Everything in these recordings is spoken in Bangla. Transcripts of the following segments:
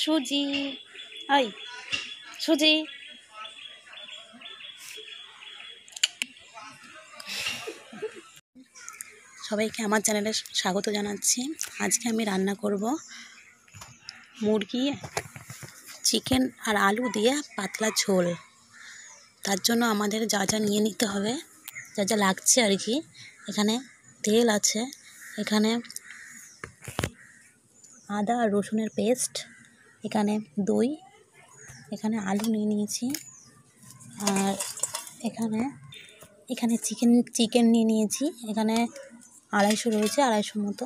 সুজি ওই সুজি। সবাইকে আমার চ্যানেলে স্বাগত জানাচ্ছি। আজকে আমি রান্না করব মুরগি, চিকেন আর আলু দিয়ে পাতলা ঝোল। তার জন্য আমাদের যা যা নিয়ে নিতে হবে, যা যা লাগছে আর কি, এখানে তেল আছে, এখানে আদা আর রসুনের পেস্ট এখানে দই, এখানে আলু নিয়ে নিয়েছি, আর এখানে এখানে চিকেন চিকেন নিয়ে নিয়েছি, এখানে আড়াইশো রয়েছে, আড়াইশো মতো।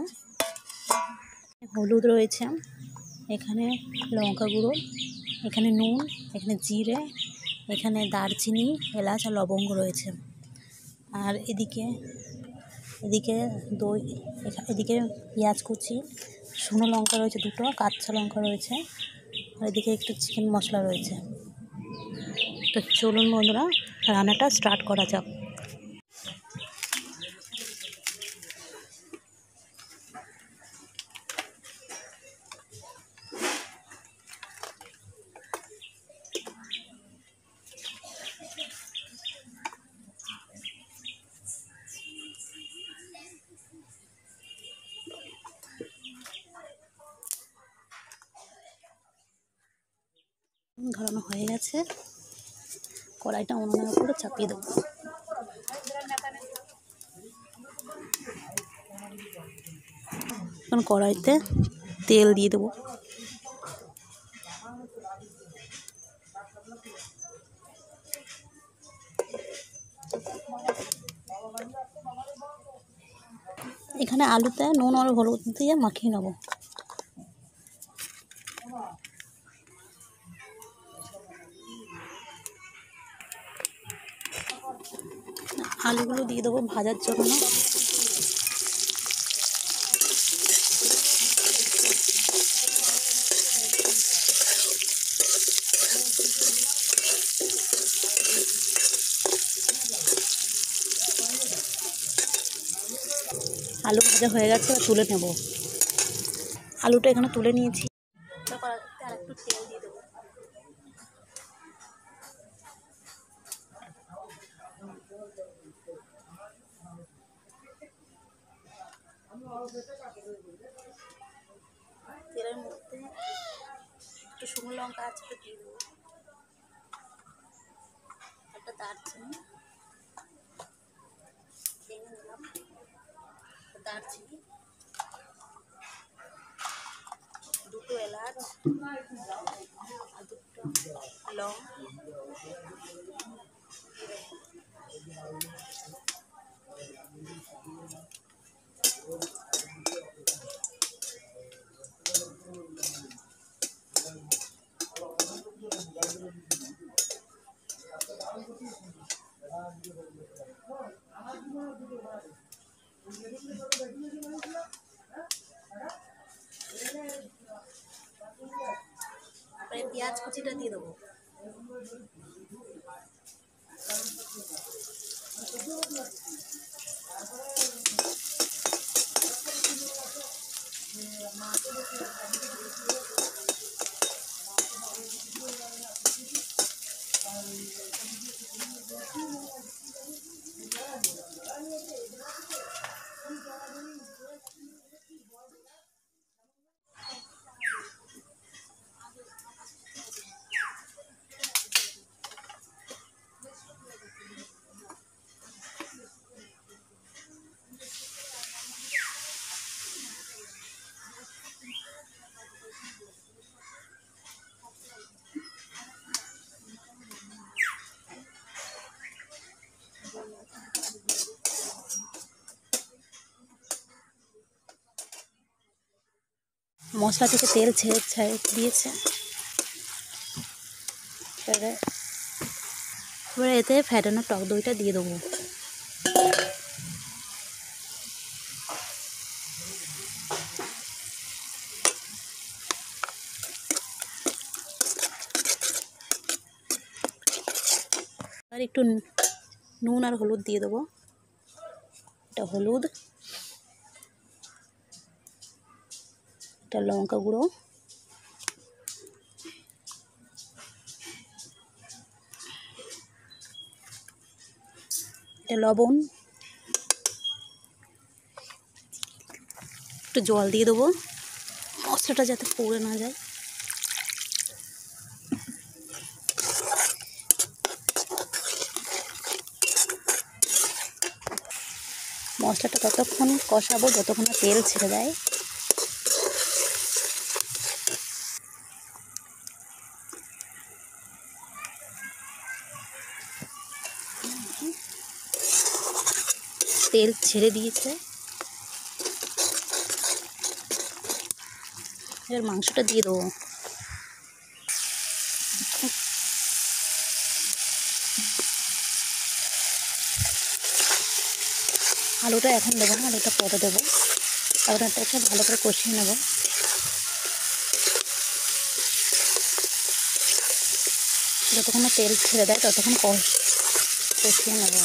হলুদ রয়েছে, এখানে লঙ্কা গুঁড়ো, এখানে নুন, এখানে জিরে, এখানে দারচিনি, এলাচ আর লবঙ্গ রয়েছে। আর এদিকে এদিকে দই এদিকে পেঁয়াজ কুচি, শুকনো লঙ্কা রয়েছে দুটো, কাঁচা লঙ্কা রয়েছে, আর এদিকে একটু চিকেন মশলা রয়েছে। তো চলুন বন্ধুরা, রান্নাটা স্টার্ট করা যাক। ধরানো হয়ে গেছে। কড়াইটা উনুনের উপরে চাপিয়ে দেবো। এখন কড়াইতে তেল দিয়ে দেবো। এখানে আলুতে নুন আর হলুদ দিয়ে মাখিয়ে নেব। আলুগুলো দিয়ে দেবো ভাজার জন্য। আলু ভাজা হয়ে গেছে তুলে নেব। আলুটা এখানে তুলে নিয়েছি। একটু তেলের মধ্যে একটু শুকনো লঙ্কা আছে তো দিয়ে দেবো। একটা দারচিনি। ভেঙে নিলাম দারচিনি। দুটো এলাচ। আর দুটো লং। তারপরে পেঁয়াজ দিয়ে দেবো। মশলা থেকে তেল ছেড়ে ছেড়ে দিয়েছে। এবারে এবারে এতে ফ্যাটানো টক দইটা দিয়ে দেবো। আর একটু নুন আর হলুদ দিয়ে দেবো। এটা হলুদ। একটা লঙ্কা গুঁড়ো। এটা লবণ। একটু জল দিয়ে দেবো। মশলাটা যাতে পড়ে না যায়। মশলাটা ততক্ষণ কষাবো, যতক্ষণ তেল ছেড়ে দেয়। তেল ছেড়ে দিয়েছে। এবার মাংসটা দিয়ে দেবো। আলুটা এখন দেবো না, আলুটা পরে দেবো। আলুটাকে ভালো করে কষিয়ে নেব। যতক্ষণ তেল ছেড়ে দেয় ততক্ষণ কষ, কষিয়ে নেব।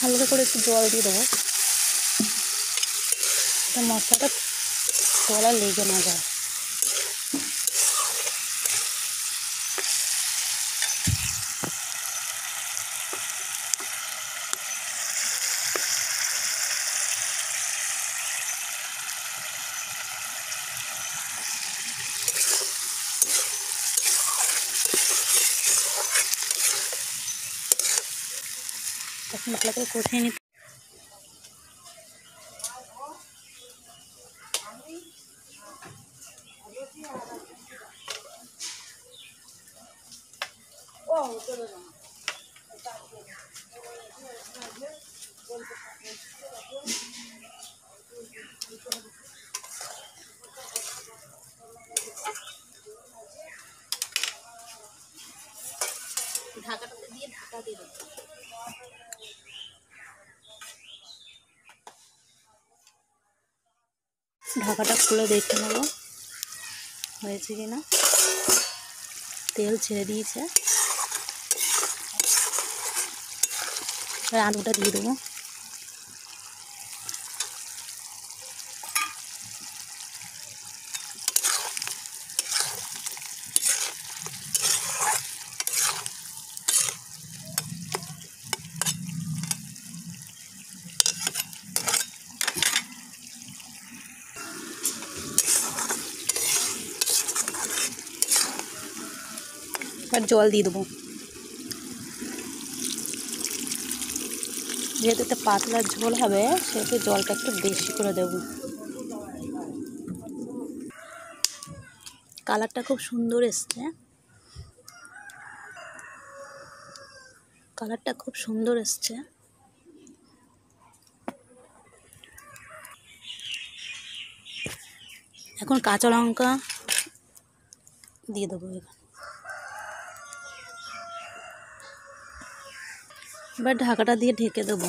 হালকা করে একটু জল দিয়ে দেবো। মশলাটা তলা লেগে না যায়। তখন ভালো করে কষিয়ে নিতে ঢাকাটা খুলে দেখে নেব। হয়েছে কি না? তেল ছেড়ে দিয়েছে। আলুটা দিয়ে দেবো। আর জল দিয়ে দেবো। যেহেতু একটা পাতলা ঝোল হবে, সেহেতু জলটা একটু বেশি করে দেব। কালারটা খুব সুন্দর এসছে। কালারটা খুব সুন্দর এসছে। এখন কাঁচা লঙ্কা দিয়ে দেবো এখানে এবার ঢাকাটা দিয়ে ঢেকে দেবো।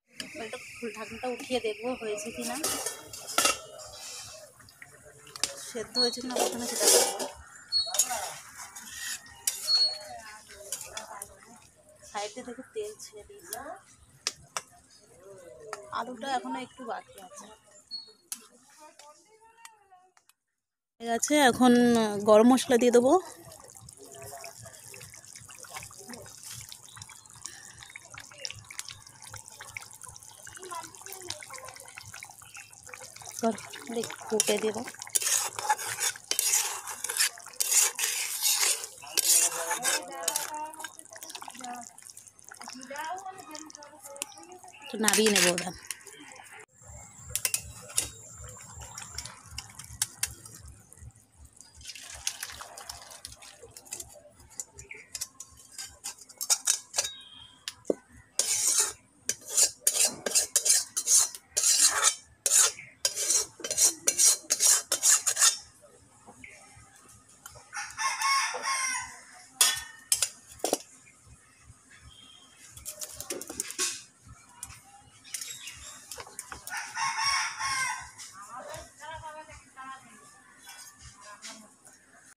ঢাকনাটা উঠিয়ে দেখব হয়েছে কিনা সেদ্ধ হয়েছে কিনা প্রথমে সেটা সাইডে থেকে তেল ছেড়ে দিয়েছে। আলুটা এখনও একটু বাকি আছে। ঠিক আছে এখন গরম মশলা দিয়ে দেবো। দেখ ফুটে দেব একটু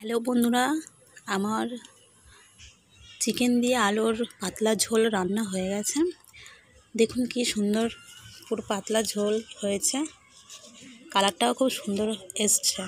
হ্যালো বন্ধুরা, আমার চিকেন দিয়ে আলুর পাতলা ঝোল রান্না হয়ে গেছে। দেখুন কি সুন্দর পুরো পাতলা ঝোল হয়েছে। কালারটাও খুব সুন্দর এসছে।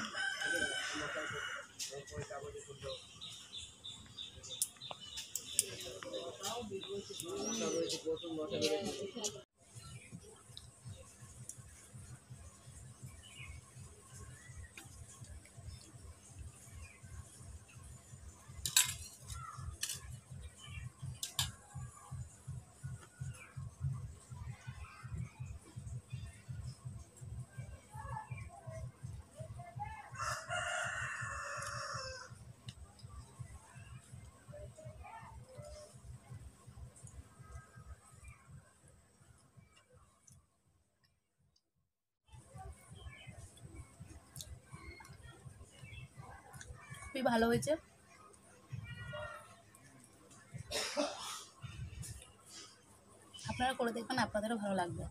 খুবই ভালো হয়েছে। আপনারা করে দেখবেন আপনাদেরও ভালো লাগবে।